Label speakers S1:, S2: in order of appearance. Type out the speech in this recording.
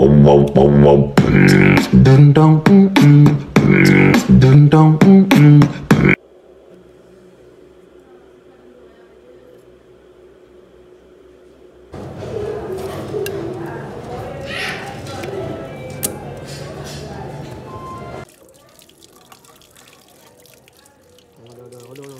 S1: Boom, boom, boom, boom. Dun dong, mm, mm. Dun dong, mm, mm.
S2: Hold on, hold on, hold on.